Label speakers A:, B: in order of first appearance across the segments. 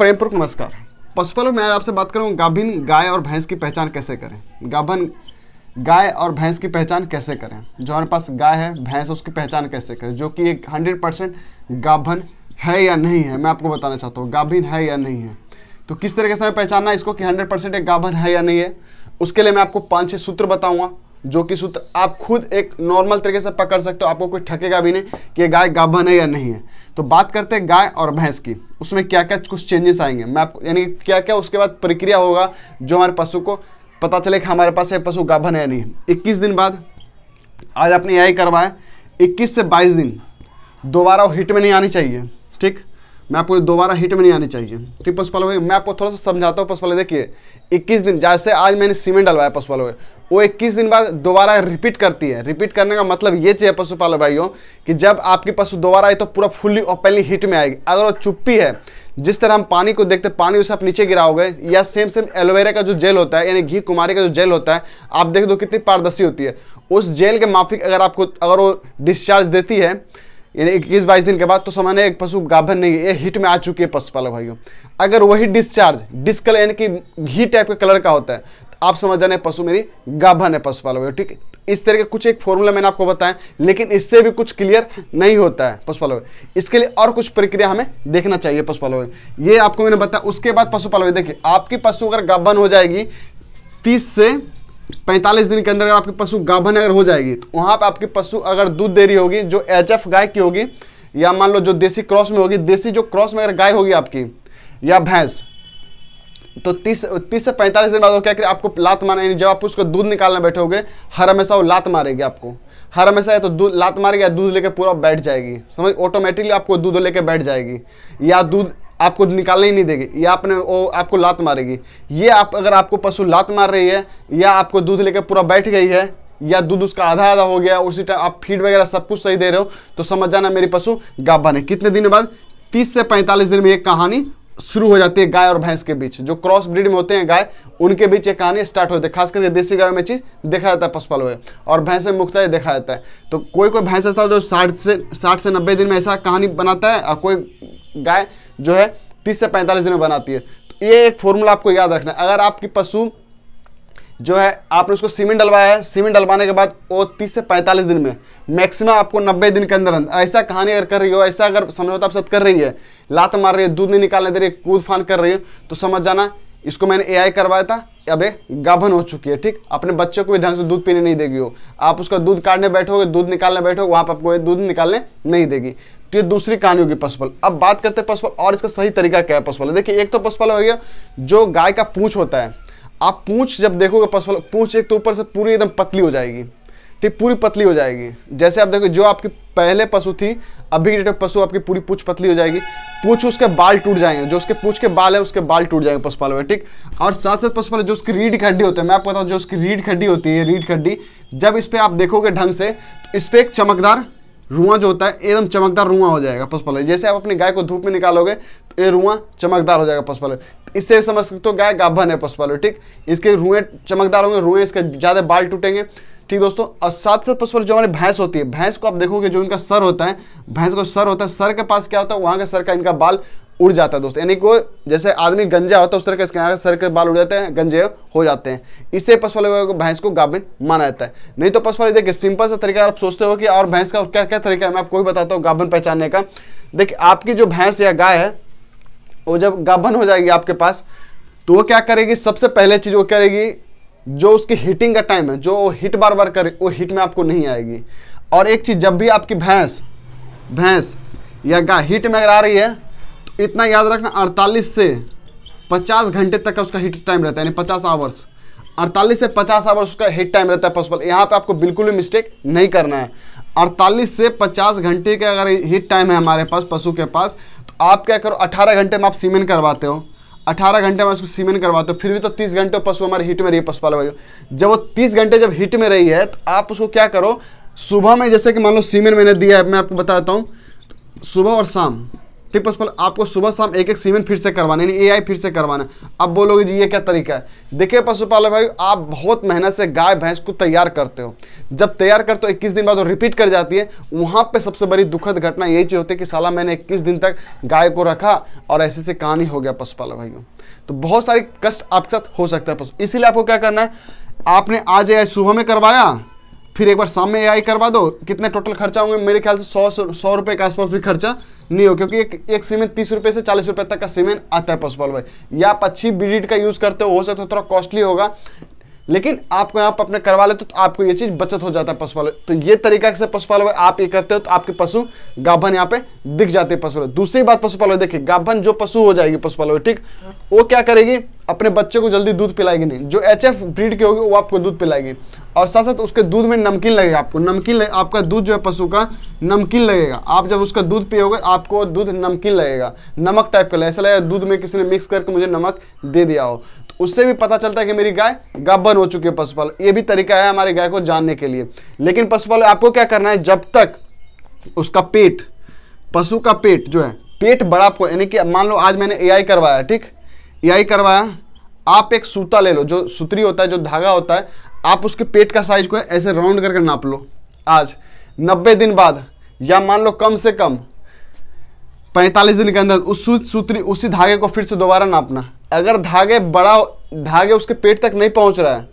A: प्रेमपूर्वक नमस्कार। पशुपालक मैं आज आपसे बात करूँ गाभिन, गाय और भैंस की पहचान कैसे करें? गाभन, गाय और भैंस की पहचान कैसे करें? जो हमारे पास गाय है, भैंस, उसकी पहचान कैसे करें? जो कि एक हंड्रेड परसेंट गाभन है या नहीं है, मैं आपको बताना चाहता हूँ, गाभिन है या नहीं है। तो किस तरीके से हमें पहचानना है इसको कि हंड्रेड परसेंट एक गाभन है या नहीं है? उसके लिए मैं आपको पाँच छः सूत्र बताऊँगा। जो कि सूत्र आप खुद एक नॉर्मल तरीके से पकड़ सकते हो, आपको कोई ठकेगा भी नहीं कि गाय गाभन है या नहीं है। तो बात करते हैं गाय और भैंस की। उसमें क्या क्या कुछ चेंजेस आएँगे? मैं आपको, यानी क्या क्या उसके बाद प्रक्रिया होगा जो हमारे पशु को पता चले कि हमारे पास ये पशु गाभन है या नहीं इक्कीस दिन बाद आज आपने यही करवाया, इक्कीस से बाईस दिन। दोबारा वो हिट में नहीं आनी चाहिए, ठीक? मैं आपको दोबारा हिट में नहीं आनी चाहिए। ठीक पशुपालक भाई मैं आपको थोड़ा सा समझाता हूँ पशुपाल देखिए 21 दिन, जैसे आज मैंने सीमेंट डलवाया पशुपालक भाई वो 21 दिन बाद दोबारा रिपीट करती है। रिपीट करने का मतलब ये चाहिए पशुपालक भाइयों कि जब आपकी पशु दोबारा आए तो पूरा फुल्ली और पहली हिट में आएगी। अगर वो चुप्पी है, जिस तरह हम पानी को देखते पानी उसे आप नीचे गिराओगे, या सेम सेम एलोवेरा का जो जेल होता है, यानी घी कुमारी का जो जेल होता है, आप देख दो कितनी पारदर्शी होती है। उस जेल के माफिक अगर आपको, अगर वो डिस्चार्ज देती है यानी इक्कीस बाईस दिन के बाद तो समझने एक पशु गाभन नहीं है ये हिट में आ चुकी है पशुपालक भाइयों। अगर वही डिस्चार्ज डिस्कलर यानी कि घी टाइप का कलर का होता है तो आप समझ जाने पशु मेरी गाभन है पशुपालक भाइयों, ठीक? इस तरह के कुछ एक फॉर्मूला मैंने आपको बताया, लेकिन इससे भी कुछ क्लियर नहीं होता है पशुपालक इसके लिए और कुछ प्रक्रिया हमें देखना चाहिए पशुपालक ये आपको मैंने बताया, उसके बाद पशुपालक देखिए, आपकी पशु अगर गाभन हो जाएगी, तीस से पैंतालीस दिन के अंदर अगर आपकी पशु गाभन अगर हो जाएगी तो वहाँ पे आपकी पशु अगर दूध दे रही होगी, जो एच एफ़ गाय की होगी, या मान लो जो देसी क्रॉस में होगी, देसी जो क्रॉस में अगर गाय होगी आपकी, या भैंस तो तीस तीस से पैंतालीस दिन बाद क्या करें, आपको लात मारेगी जब आप उसको दूध निकालने बैठोगे, हर हमेशा वो लात मारेगी आपको। हर हमेशा या तो दूध लात मारेगी या दूध लेके पूरा बैठ जाएगी। समझ ऑटोमेटिकली आपको दूध लेके बैठ जाएगी। या दूध आपको निकालने ही नहीं देगी, या आपने वो आपको लात मारेगी। ये आप, अगर आपको पशु लात मार रही है, या आपको दूध लेकर पूरा बैठ गई है, या दूध उसका आधा आधा हो गया, उसी टाइम आप फ़ीड वगैरह सब कुछ सही दे रहे हो तो समझ जाना मेरी पशु गाभन है कितने दिन बाद? तीस से पैंतालीस दिन में एक कहानी शुरू हो जाती है गाय और भैंस के बीच। जो क्रॉस ब्रीड में होते हैं गाय, उनके बीच ये कहानी स्टार्ट होती है। खास करके देसी गाय में चीज़ देखा जाता है पशुपाल में। और भैंस में मुख्तः देखा जाता है। तो कोई कोई भैंस ऐसा जो साठ से साठ से नब्बे दिन में ऐसा कहानी बनाता है, और कोई गाय जो है तीस से पैंतालीस दिन में बनाती है। तो ये एक फॉर्मूला आपको याद रखना है। अगर आपकी पशु जो है, आपने उसको सीमेंट डलवाया है, सीमेंट डलवाने के बाद वो तीस से पैंतालीस दिन में मैक्सिमम आपको नब्बे दिन के अंदर ऐसा कहानी अगर कर रही हो, ऐसा अगर समझौता आप कर रही है, लात मार रही है, दूध नहीं निकालने दे रही है कूद फान कर रही है तो समझ जाना, इसको मैंने एआई करवाया था, अब गाभन हो चुकी है, ठीक? अपने बच्चों को भी ढंग से दूध पीने नहीं देगी हो आप उसका दूध काटने बैठोगे, दूध निकालने बैठोगे, वहाँ पर आपको दूध निकालने नहीं देगी। तो ये दूसरी कहानी होगी पशुपाल अब बात करते हैं पशुपाल और इसका सही तरीका क्या है पशुपाल देखिए, एक तो पशुपाल हो गया, जो गाय का पूछ होता है, आप पूछ जब देखोगे पशुपाल पूछ एक तो ऊपर से पूरी एकदम पतली हो जाएगी, ठीक पूरी पतली हो जाएगी। जैसे आप देखो, जो आपकी पहले पशु थी, अभी की डेट में पशु आपकी पूरी पूछ पतली हो जाएगी। पूछ उसके बाल टूट जाएँगे, जो उसके पूछ के बाल है, उसके बाल टूट जाएँगे पशुपाल में, ठीक? और साथ साथ पशुपाल जो उसकी रीढ़ खड्डी होती है, मैं आपको बताऊँ, जो उसकी रीढ़ खड्डी होती है रीढ़ खड्डी, जब इस पर आप देखोगे ढंग से तो इस पर एक चमकदार रुआ जो होता है, एकदम चमकदार रुआ हो जाएगा पशुपालन जैसे आप अपनी गाय को धूप में निकालोगे तो ये रुआ चमकदार हो जाएगा पशुपालन इससे समझ सकते हो गाय गाभन है पशुपालन ठीक? इसके रुए चमकदार होंगे, रुए इसके ज़्यादा बाल टूटेंगे। ठीक दोस्तों, और साथ साथ पशुपालन जो हमारी भैंस होती है, भैंस को आप देखोगे जो इनका सर होता है, भैंस का सर होता है, सर के पास क्या होता है, वहाँ के सर का इनका बाल उड़ जाता है दोस्तों। यानी को जैसे आदमी गंजा होता है, उस तरह के सर के बाल उड़ जाते हैं, गंजे हो जाते हैं। इससे पशुपाल भैंस को गाभिन माना जाता है। नहीं तो पशुपाल देखिए सिंपल सा तरीका आप सोचते हो कि और भैंस का क्या क्या तरीका है? मैं आपको भी बताता हूँ गाभिन पहचानने का। देखिए, आपकी जो भैंस या गाय है, वो जब गाभन हो जाएगी आपके पास तो वो क्या करेगी? सबसे पहले चीज़ वो करेगी? जो उसकी हीटिंग का टाइम है, जो हिट बार बार करे, वो हिट में आपको नहीं आएगी। और एक चीज़, जब भी आपकी भैंस भैंस या गाय हिट में अगर आ रही है इतना याद रखना 48 से 50 घंटे तक का उसका हिट टाइम रहता है, यानी 50 आवर्स 48 से 50 आवर्स उसका हिट टाइम रहता है पशुपाल यहाँ पे आपको बिल्कुल भी मिस्टेक नहीं करना है। 48 से 50 घंटे का अगर हिट टाइम है हमारे पास, पशु के पास तो आप क्या करो 18 घंटे में आप सीमेन करवाते हो। 18 घंटे में उसको सीमेन करवाते हो, फिर भी तो 30 घंटे पशु हमारे हिट में रही है पशुपाल भाई जब वो 30 घंटे जब हिट में रही है तो आप उसको क्या करो, सुबह में जैसे कि मान लो सीमेन मैंने दिया है, मैं आपको बताता हूँ, सुबह और शाम। ठीक पशुपालक आपको सुबह शाम एक एक सीमेंट फिर से करवाना यानी ए फिर से करवाना अब बोलोगे जी, ये क्या तरीका है? देखिए पशुपालक भाई, आप बहुत मेहनत से गाय, भैंस को तैयार करते हो। जब तैयार करते हो, इक्कीस दिन बाद वो रिपीट कर जाती है, वहाँ पे सबसे बड़ी दुखद घटना यही चीज़ होती है कि साला मैंने इक्कीस दिन तक गाय को रखा और ऐसे से कहानी हो गया पशुपालक भाइयों। तो बहुत सारी कष्ट आपके साथ हो सकता है इसीलिए आपको क्या करना है? आपने आज ए सुबह में करवाया, फिर एक बार शाम में ए करवा दो, कितने टोटल खर्चा होंगे? मेरे ख्याल से सौ सौ रुपये के आसपास भी खर्चा नहीं हो, क्योंकि एक एक सीमेंट तीस रुपए से चालीस रुपए तक का सीमेंट आता है पशुपाल भाई या आप अच्छी ब्रीड का यूज़ करते हो सकता है थोड़ा कॉस्टली होगा, लेकिन आपको यहाँ पर अपने करवा लेते तो आपको ये चीज़ बचत हो जाता है पशुपालन तो ये तरीका से पशुपालन आप ये करते हो तो आपके पशु गाभन यहाँ पे दिख जाते हैं पशुपालन दूसरी बात पशुपालन देखिए, गाभन जो पशु हो जाएगी पशुपालन ठीक? वो क्या करेगी? अपने बच्चे को जल्दी दूध पिलाएगी नहीं। जो एच एफ़ ब्रीड की होगी वो आपको दूध पिलाएगी। और साथ साथ उसके दूध में नमकीन लगेगा आपको। नमकीन लगे, आपका दूध जो है पशु का नमकीन लगेगा। आप जब उसका दूध पियोगे आपको दूध नमकीन लगेगा। नमक टाइप का ऐसा लगेगा दूध में किसी ने मिक्स करके मुझे नमक दे दिया हो। तो उससे भी पता चलता है कि मेरी गाय गाबन हो चुकी है पशुपाल ये भी तरीका है हमारी गाय को जानने के लिए। लेकिन पशुपाल आपको क्या करना है? जब तक उसका पेट पशु का पेट जो है पेट बड़ा आपको यानी कि मान लो आज मैंने एआई करवाया ठीक? ए करवाया। आप एक सूता ले लो, जो सूत्री होता है, जो धागा होता है, आप उसके पेट का साइज़ को ऐसे राउंड करके नाप लो। आज, नब्बे दिन बाद, या मान लो कम से कम, पैंतालीस दिन के अंदर, उस सूत्री, उसी धागे को फिर से दोबारा नापना। अगर धागे बड़ा, धागे उसके पेट तक नहीं पहुँच रहा है,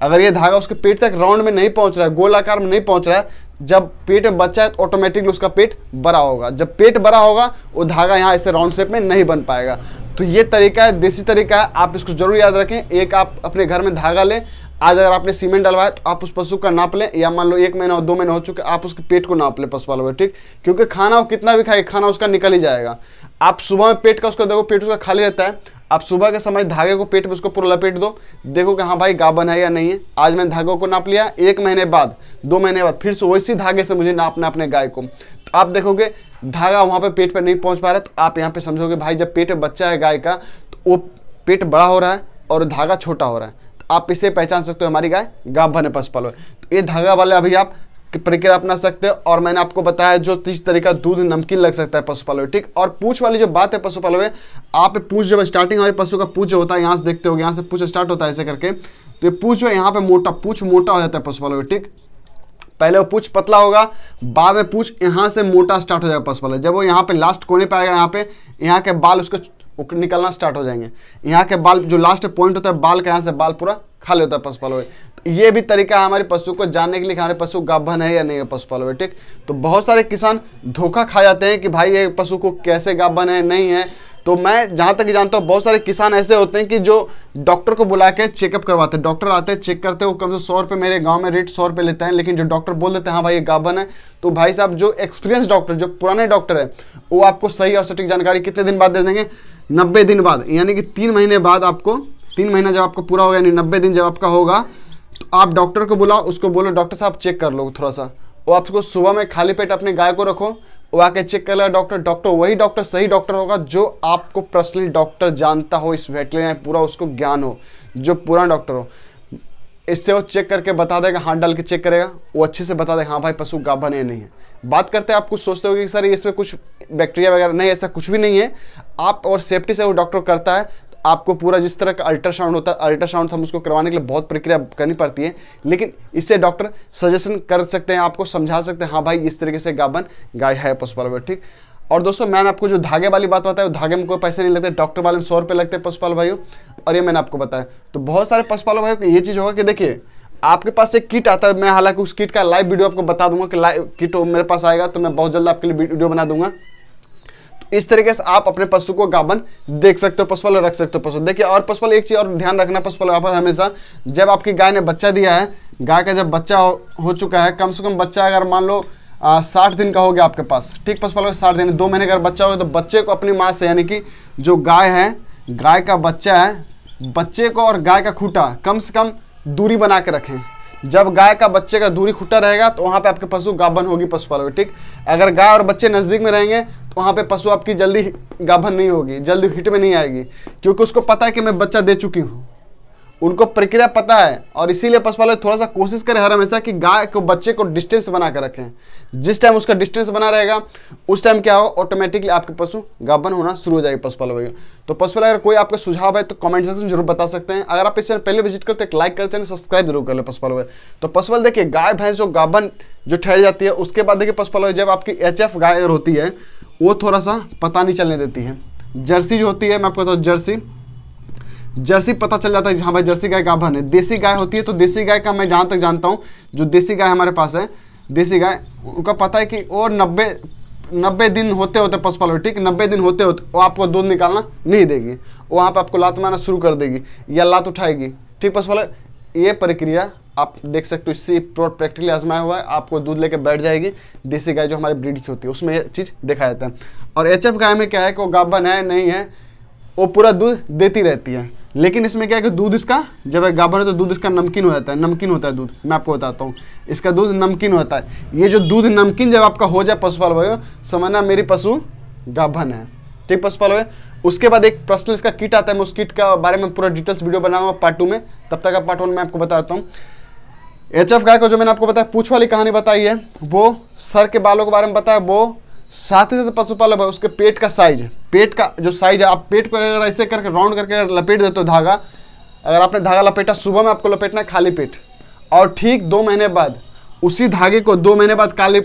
A: अगर ये धागा उसके पेट तक राउंड में नहीं पहुँच रहा है, गोलाकार में नहीं पहुँच रहा है, जब पेट में बच्चा है तो ऑटोमेटिकली उसका पेट बड़ा होगा। जब पेट बड़ा होगा, वो धागा यहाँ ऐसे राउंड शेप में नहीं बन पाएगा। तो ये तरीका है, देसी तरीका है, आप इसको ज़रूर याद रखें। एक आप अपने घर में धागा लें, आज अगर आपने सीमेंट डलवाया तो आप उस पशु का नाप लें, या मान लो एक महीना और दो महीने हो चुके आप उसके पेट को नाप लें पशु वालों ठीक? क्योंकि खाना वो कितना भी खाए, खाना उसका निकल ही जाएगा। आप सुबह में पेट का उसका, देखो, पेट उसका खाली रहता है। आप सुबह के समय धागे को, पेट में उसको पूरा लपेट दो, देखो कि हाँ भाई, गाबन है या नहीं है। आज मैंने धागों को नाप लिया, एक महीने बाद, दो महीने बाद, फिर से वैसी धागे से मुझे नापना अपने गाय को। तो आप देखोगे धागा वहाँ पे पेट पर नहीं पहुँच पा रहा है तो आप यहाँ पे समझोगे, भाई जब पेट बच्चा है गाय का तो वो पेट बड़ा हो रहा है और धागा छोटा हो रहा है। तो आप इसे पहचान सकते हो, हमारी गाय है। पशुपाल तो ये धागा वाले अभी आप प्रक्रिया अपना सकते हो, और मैंने आपको बताया जो जिस तरीका दूध, नमकीन लग सकता है पशुपालन ठीक? और पूछ वाली जो बात है पशुपालन में, आप पूछ, जब स्टार्टिंग हमारे पशु का पूछ होता है, यहाँ से देखते हो, यहाँ से पूछ स्टार्ट होता है ऐसे करके तो ये पूछ जो यहाँ पे मोटा, पूछ मोटा हो जाता है पशुपालन ठीक? पहले वो पूछ पतला होगा, बाद में पूछ यहाँ से मोटा स्टार्ट हो जाएगा पशु पशुपालन जब वो यहाँ पे लास्ट कोने पे आएगा, यहाँ पे, यहाँ के बाल उसको निकलना स्टार्ट हो जाएँगे। यहाँ के बाल, जो लास्ट पॉइंट होता है, बाल का यहाँ से बाल पूरा खाली होता है पशुपालन ये भी तरीका है हमारे पशु को जानने के लिए हमारे पशु गाभन है या नहीं है पशुपालन में ठीक? तो बहुत सारे किसान धोखा खा जाते हैं कि भाई ये पशु को कैसे गाभन है, नहीं है। तो मैं जहाँ तक जानता हूँ, बहुत सारे किसान ऐसे होते हैं कि जो डॉक्टर को बुला के चेकअप करवाते हैं। डॉक्टर आते हैं, चेक करते हैं, वो कम से सौ रुपये मेरे गाँव में रेट सौ रुपये लेते हैं, लेकिन जो डॉक्टर बोल देते हैं हाँ भाई, ये गाभन है। तो भाई साहब, जो एक्सपीरियंस डॉक्टर, जो पुराने डॉक्टर है, वो आपको सही और सटीक जानकारी कितने दिन बाद दे देंगे? नब्बे दिन बाद, यानी कि तीन महीने बाद आपको तीन महीना जब आपका पूरा होगा यानी नब्बे दिन जब आपका होगा तो आप डॉक्टर को बुलाओ, उसको बोलो, डॉक्टर साहब, चेक कर लो थोड़ा सा। वो आपको सुबह में खाली पेट अपने गाय को रखो, वो आके चेक कर लो, डॉक्टर डॉक्टर, वही डॉक्टर सही डॉक्टर होगा जो आपको पर्सनली डॉक्टर जानता हो, इस वेटलरी पूरा उसको ज्ञान हो, जो पुराना डॉक्टर हो। इससे वो चेक करके बता देगा, हाथ डाल के चेक करेगा, वो अच्छे से बता देगा हाँ भाई, पशु गाभन है, नहीं है। बात करते हैं, आप कुछ सोचते हो कि सर, इसमें कुछ बैक्टीरिया वगैरह, नहीं, ऐसा कुछ भी नहीं है। आप और सेफ्टी से वो डॉक्टर करता है आपको पूरा जिस तरह का अल्ट्रासाउंड होता है अल्ट्रासाउंड हम उसको करवाने के लिए बहुत प्रक्रिया करनी पड़ती है, लेकिन इससे डॉक्टर सजेशन कर सकते हैं, आपको समझा सकते हैं हाँ भाई, इस तरीके से गाबन गाय है पशुपाल ठीक? और दोस्तों, मैंने आपको जो धागे वाली बात बताया धागे में कोई पैसे नहीं लगते, डॉक्टर वाले में सौ रुपये लगते हैं पशुपाल भाइयों, और ये मैंने आपको बताया। तो बहुत सारे पशुपाल भाइयों को ये चीज़ होगा कि देखिए, आपके पास एक किट आता है, मैं हालाँकि उस किट का लाइव वीडियो आपको बता दूँगा कि लाइव किट मेरे पास आएगा तो मैं बहुत जल्द आपके लिए वीडियो बना दूँगा। इस तरीके से आप अपने पशु को गाबन देख सकते हो पशुपाल रख सकते हो पशु। देखिए और पशुपाल एक चीज़ और ध्यान रखना पशुपाल यहाँ पर हमेशा जब आपकी गाय ने बच्चा दिया है गाय का जब बच्चा हो, हो चुका है कम से कम बच्चा अगर मान लो साठ दिन का हो गया आपके पास ठीक पशुपाल साठ दिन दो महीने का बच्चा हो तो बच्चे को अपनी माँ से यानी कि जो गाय है गाय का बच्चा है बच्चे को और गाय का खूटा कम से कम दूरी बना के रखें। जब गाय का बच्चे का दूरी खुट्टा रहेगा तो वहाँ पे आपके पशु गाभन होगी पशुपालन ठीक? अगर गाय और बच्चे नज़दीक में रहेंगे तो वहाँ पे पशु आपकी जल्दी गाभन नहीं होगी, जल्दी हिट में नहीं आएगी, क्योंकि उसको पता है कि मैं बच्चा दे चुकी हूँ। उनको प्रक्रिया पता है और इसीलिए पशुपालक थोड़ा सा कोशिश करें हर हमेशा कि गाय को बच्चे को डिस्टेंस बना कर रखें। जिस टाइम उसका डिस्टेंस बना रहेगा, उस टाइम क्या हो ऑटोमेटिकली आपके पशु गाबन होना शुरू हो जाएगी पशुपालक तो पशुपालक, अगर कोई आपका सुझाव है तो कमेंट सेक्शन ज़रूर बता सकते हैं। अगर आप इस चैनल पहले विज़िट करते तो एक लाइक कर, चैनल सब्सक्राइब ज़रूर कर ले पशुपालक भाई तो पशुपाल देखिए, गाय, भैंस जो गाभन जो ठहर जाती है, उसके बाद देखिए पशुपालक, जब आपकी एच गाय अगर होती है, वो थोड़ा सा पता नहीं चलने देती है। जर्सी जो होती है, मैं आपको बताऊँ, जर्सी। जर्सी पता चल जाता है हाँ भाई जर्सी गाय का गाभन है। देसी गाय होती है तो देसी गाय का मैं जहाँ तक जानता हूँ, जो देसी गाय हमारे पास है, देसी गाय, उनका पता है कि वो नब्बे नब्बे दिन होते होते पशुपालन, ठीक? नब्बे दिन होते होते वो आपको दूध निकालना नहीं देगी। वो वहाँ पे आपको लात मारना शुरू कर देगी या लात उठाएगी। ठीक पशुपालन, ये प्रक्रिया आप देख सकते हो, इससे प्रैक्टिकली आजमाया हुआ है। आपको दूध लेके बैठ जाएगी। देसी गाय जो हमारी ब्रीड की होती है, उसमें ये चीज़ देखा जाता है। और एचएफ गाय में क्या है कि वो गाभन है नहीं है, वो पूरा दूध देती रहती है। लेकिन इसमें क्या है कि दूध इसका, जब गाभर है तो दूध इसका नमकीन हो जाता है, नमकीन होता है दूध। मैं आपको बताता हूँ। इसका दूध नमकीन होता है। ये जो दूध नमकीन जब आपका हो जाए पशुपाल भाई समझना मेरी पशु गाभन है। ठीक पशुपाल उसके बाद एक प्रश्न इसका किट आता है, मैं उस किट का बारे में पूरा डिटेल्स वीडियो बनाऊँगा पार्ट टू में। तब तक आप पार्ट वन में आपको बताता हूँ। एच एफ़ गाय को जो मैंने आपको बताया, पूछ वाली कहानी बताई है, वो सर के बालों के बारे में बताया, वो साथ ही साथ पशुपालक है उसके पेट का साइज़ पेट का जो साइज़ है, आप पेट को अगर ऐसे करके राउंड करके लपेट देते हो धागा, अगर आपने धागा लपेटा, सुबह में आपको लपेटना है खाली पेट। और ठीक दो महीने बाद, उसी धागे को दो महीने बाद काले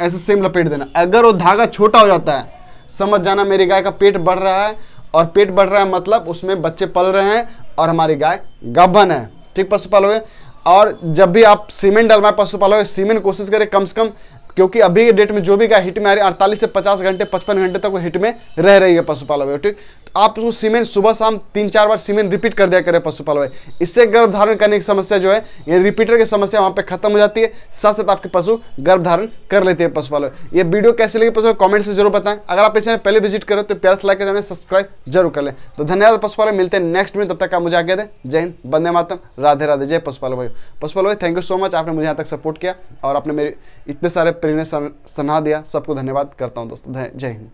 A: ऐसे सेम लपेट देना। अगर वो धागा छोटा हो जाता है, समझ जाना मेरी गाय का पेट बढ़ रहा है, और पेट बढ़ रहा है मतलब उसमें बच्चे पल रहे हैं, और हमारी गाय गबन है। ठीक पशुपाल और जब भी आप सीमेंट डलवाए पशुपाल सीमेंट कोशिश करें कम से कम क्योंकि अभी के डेट में जो भी गाय हिट में आ रही है, अड़तालीस से पचास घंटे, पचपन घंटे तक वो हिट में रह रही है पशुपालन में ठीक आप उसको सीमेंट सुबह शाम तीन चार बार सीमेंट रिपीट कर दिया करें पशुपालक भाई इससे गर्भ धारण करने की समस्या जो है, ये रिपीटर की समस्या वहाँ पे खत्म हो जाती है। साथ साथ आपके पशु गर्भ धारण कर लेते हैं पशुपालक ये वीडियो कैसे लगी पशु कॉमेंट से ज़रूर बताएँ। अगर आप इस चैनल पहले विज़िट करें तो प्यार से लाइक कर सब्सक्राइब ज़रूर कर लें। तो धन्यवाद पशुपालक मिलते हैं नेक्स्ट में। तब तक आप मुझे आगे दें। जय हिंद बंदे मातम राधे राधे। जय पशुपाल भाई पशुपाल भाई थैंक यू सो मच आपने मुझे यहाँ तक सपोर्ट किया और आपने मेरे इतने सारे प्रेरणा सलाह दिया। सबको धन्यवाद करता हूँ दोस्तों। जय हिंद।